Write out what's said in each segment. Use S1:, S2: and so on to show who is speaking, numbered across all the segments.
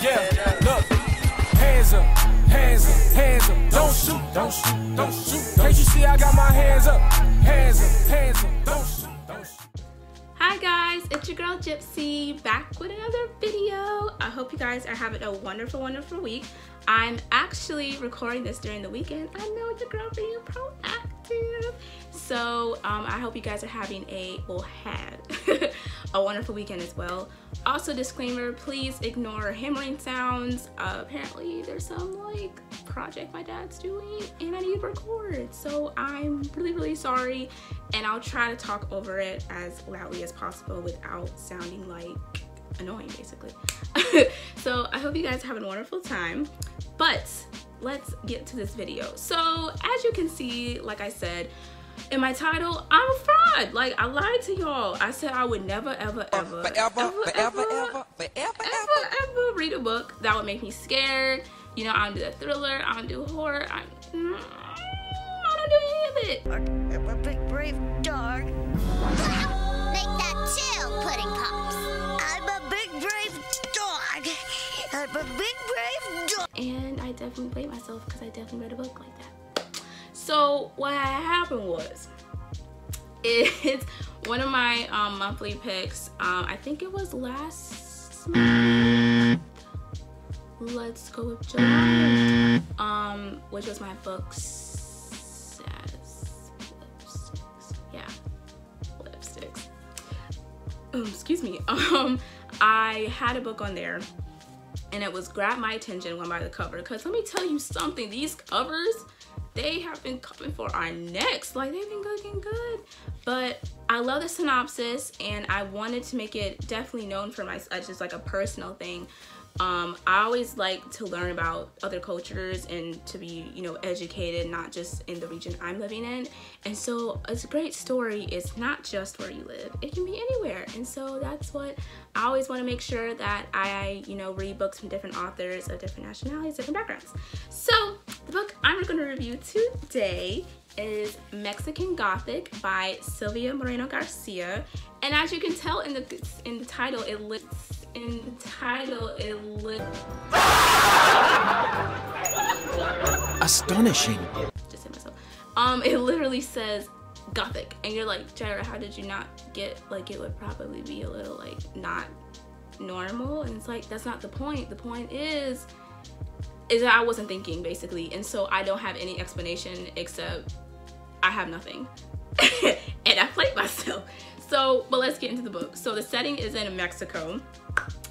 S1: Yeah, look. Hands up, hands up, hands up. Don't shoot, don't shoot, don't shoot. Can't you see I got my hands up? Hands up, hands up. Don't shoot, don't shoot.
S2: Hi guys, it's your girl Jypsy back with another video. I hope you guys are having a wonderful, wonderful week. I'm actually recording this during the weekend. I know your girl being proactive. So um, I hope you guys are having a, well had, a wonderful weekend as well. Also disclaimer, please ignore hammering sounds. Uh, apparently there's some like project my dad's doing and I need to record. So I'm really, really sorry and I'll try to talk over it as loudly as possible without sounding like annoying basically. so I hope you guys have a wonderful time. But let's get to this video. So as you can see, like I said, in my title, I'm a fraud. Like I lied to y'all. I said I would never, ever, ever,
S3: forever,
S2: ever,
S3: forever,
S2: ever,
S3: ever, forever,
S2: ever, ever read a book that would make me scared. You know, I don't do a thriller. I don't do horror. I, mm, I don't do any of it.
S4: I'm a big brave dog.
S5: Make that two pudding pops.
S4: I'm a big brave dog. I'm a big brave dog.
S2: and I definitely blame myself because I definitely read a book like that. So what happened was, it's one of my um, monthly picks. Um, I think it was last month. Let's go with July. Um, which was my book says lipsticks. Yeah, lipsticks. Um, excuse me. Um, I had a book on there and it was grabbed my attention one by the cover because let me tell you something these covers they have been coming for our necks like they've been looking good but i love the synopsis and i wanted to make it definitely known for my just like a personal thing um, I always like to learn about other cultures and to be, you know, educated, not just in the region I'm living in. And so it's a great story. It's not just where you live. It can be anywhere. And so that's what I always want to make sure that I, you know, read books from different authors of different nationalities, different backgrounds. So the book I'm going to review today is Mexican Gothic by Silvia Moreno-Garcia. And as you can tell in the in the title, it lists in the title it lists
S1: Astonishing.
S2: just hit myself. Um, it literally says Gothic, and you're like, Jaira, how did you not get like it would probably be a little like not normal? And it's like that's not the point. The point is is that I wasn't thinking basically, and so I don't have any explanation except I have nothing, and I played myself. So, but let's get into the book. So the setting is in Mexico.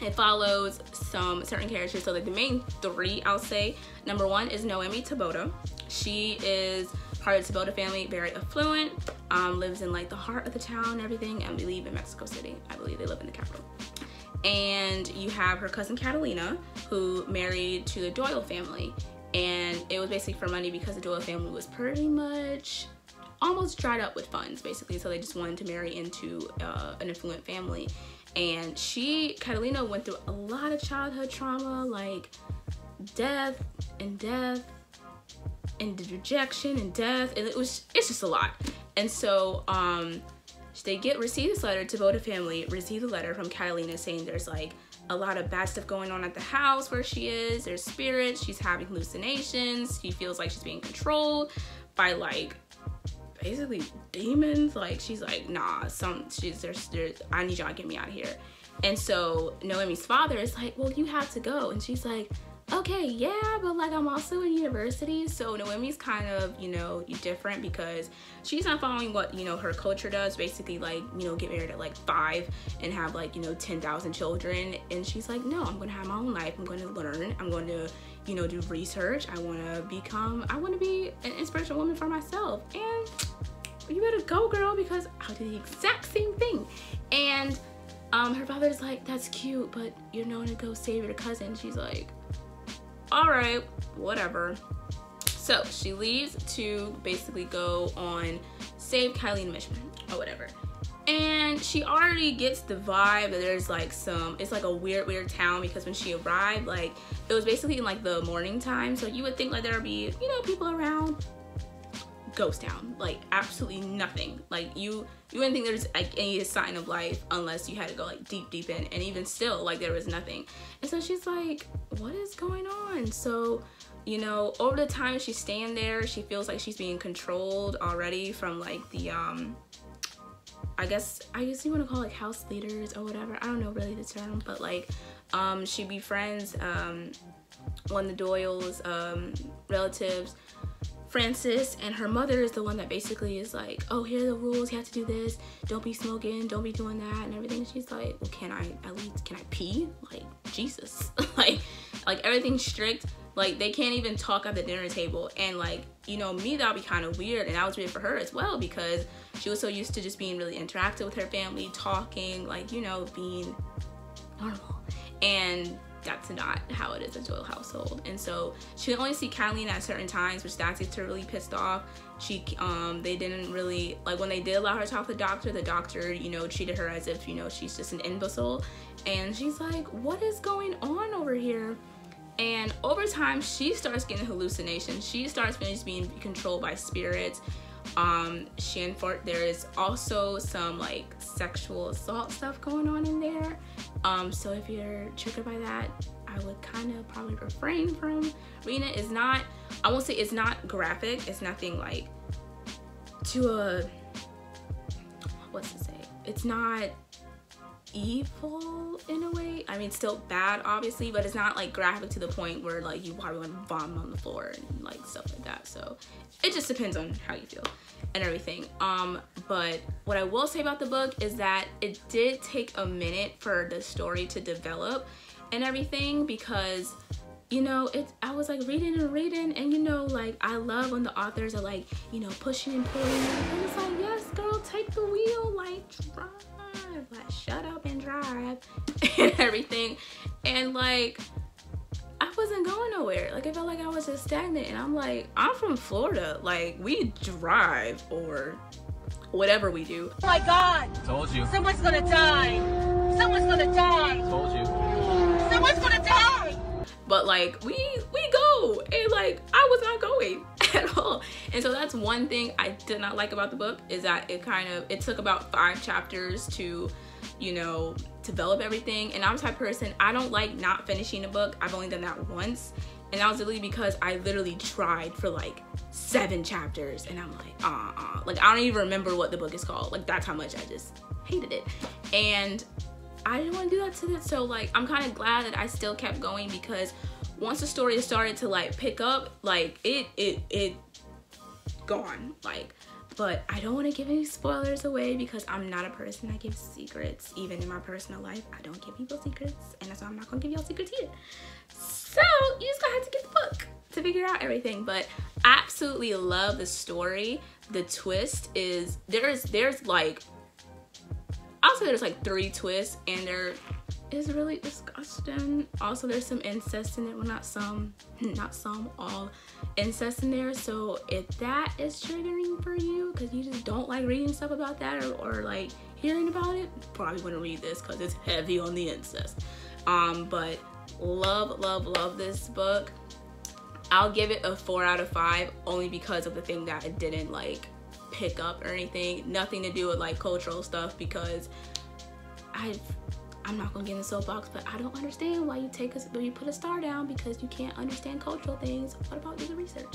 S2: It follows some certain characters. So like the main three, I'll say. Number one is Noemi Taboada. She is part of the Taboada family, very affluent, um, lives in like the heart of the town and everything, and we live in Mexico City. I believe they live in the capital. And you have her cousin Catalina, who married to the Doyle family. And it was basically for money because the Doyle family was pretty much almost dried up with funds basically. So they just wanted to marry into uh, an affluent family. And she catalina went through a lot of childhood trauma like death and death and rejection and death. And it was it's just a lot. And so um they get receive this letter Taboada family receive a letter from catalina saying there's like a lot of bad stuff going on at the house where she is there's spirits she's having hallucinations she feels like she's being controlled by like basically demons. Like she's like, nah, some she's there's there's I need y'all to get me out of here. And so Noemi's father is like, well, you have to go. And she's like, okay, yeah, but like I'm also in university. So Noemi's kind of, you know, different because she's not following what, you know, her culture does. Basically like, you know, get married at like five and have like, you know, 10,000 children. And she's like, no, I'm to have my own life. I'm to learn. I'm going to, you know, do research. I want to become, I want to be an inspirational woman for myself. And you better go girl because I'll do the exact same thing. And um, her father's like, that's cute, but you're known to go save your cousin. She's like, all right, whatever. So she leaves to basically go on save Kylie mission or whatever. And she already gets the vibe that there's like some, it's like a weird, weird town because when she arrived, like it was basically in like the morning time. So you would think like there would be, you know, people around. Ghost town. Like absolutely nothing. Like you you wouldn't think there's like any sign of life unless you had to go like deep deep in. And even still like there was nothing. And so she's like what is going on? So you know over the time she's staying there she feels like she's being controlled already from like the um I guess I guess you want to call it like house leaders or whatever. I don't know really the term, but like um, she befriends um, one of the Doyle's um, relatives, Francis, and her mother is the one that basically is like, oh, here are the rules. You have to do this. Don't be smoking. Don't be doing that and everything. She's like, well, can I at least can I pee? Like Jesus, like like everything's strict. Like they can't even talk at the dinner table. And like, you know, me that'll be kind of weird. And that was weird for her as well because she was so used to just being really interactive with her family, talking, like, you know, being normal. And that's not how it is in Doyle household. And so she only see Kathleen at certain times, which that gets her really pissed off. She um they didn't really like when they did allow her to talk to the doctor, the doctor, you know, treated her as if, you know, she's just an imbecile. And she's like, what is going on over here? And over time, she starts getting hallucinations. She starts being controlled by spirits. Um, Shanfort, there is also some like sexual assault stuff going on in there. Um, so if you're triggered by that, I would kind of probably refrain from reading it. It's not, I won't say it's not graphic. It's nothing like to a, what's to say? It's not evil in a way. I mean, still bad, obviously, but it's not like graphic to the point where like you probably want to vomit on the floor and like stuff like that. So it just depends on how you feel and everything. Um, but what I will say about the book is that it did take a minute for the story to develop and everything because you know, it I was like reading and reading and you know, like I love when the authors are like, you know, pushing and pulling and it's like, yes, girl, take the wheel, like drive like shut up and drive and everything. And like I wasn't going nowhere. Like I felt like I was just stagnant. And I'm like I'm from Florida. Like we drive or whatever we do.
S3: Oh my god.
S6: Told you.
S3: Someone's gonna die. Someone's gonna die.
S6: Told you.
S3: Someone's gonna die.
S2: But like we we go. And like I was not going at all. And so that's one thing I did not like about the book is that it kind of it took about five chapters to you know develop everything. And I'm type person I don't like not finishing a book. I've only done that once. And that was literally because I literally tried for like seven chapters. And I'm like uh uh like I don't even remember what the book is called. Like that's how much I just hated it. And I didn't want to do that to it. So like I'm kind of glad that I still kept going because once the story started to like pick up, like it it it gone. Like but I don't want to give any spoilers away because I'm not a person that gives secrets. Even in my personal life, I don't give people secrets, and that's why I'm not gonna give y'all secrets either. So you just gonna have to get the book to figure out everything. But I absolutely love the story. The twist is there's there's like Say there's like three twists and there is really disgusting. Also, there's some incest in it. Well, not some, not some, all incest in there. So if that is triggering for you, because you just don't like reading stuff about that or, or like hearing about it, probably wouldn't read this because it's heavy on the incest. Um, but love, love, love this book. I'll give it a four out of five only because of the thing that it didn't like pick up or anything. Nothing to do with like cultural stuff because I've I'm not gonna get in the soapbox, but I don't understand why you take us you put a star down because you can't understand cultural things. What about doing research?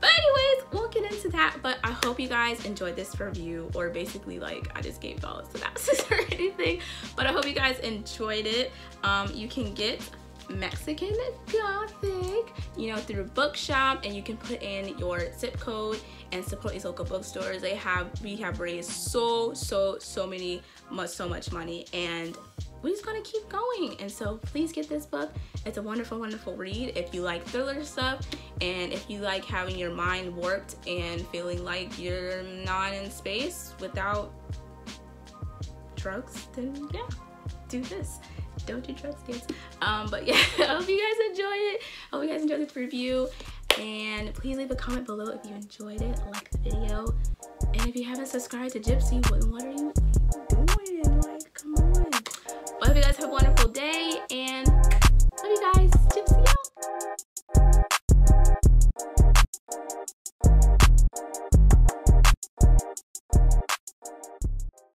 S2: But anyways, we'll get into that. But I hope you guys enjoyed this review, or basically like I just gave y'all a synopsis or anything. But I hope you guys enjoyed it. Um, you can get Mexican Gothic, you know, through Bookshop, and you can put in your zip code and support these local bookstores. They have we have raised so so so many much so much money, and we're just gonna keep going. And so please get this book. It's a wonderful, wonderful read if you like thriller stuff and if you like having your mind warped and feeling like you're not in space without drugs, then yeah, do this don't do drugs, kids. Um, but yeah, I hope you guys enjoy it. I hope you guys enjoyed this review. And please leave a comment below if you enjoyed it, like the video. And if you haven't subscribed to Jypsy, what, what are you doing? Like, come on. But I hope you guys have a wonderful day and love you guys.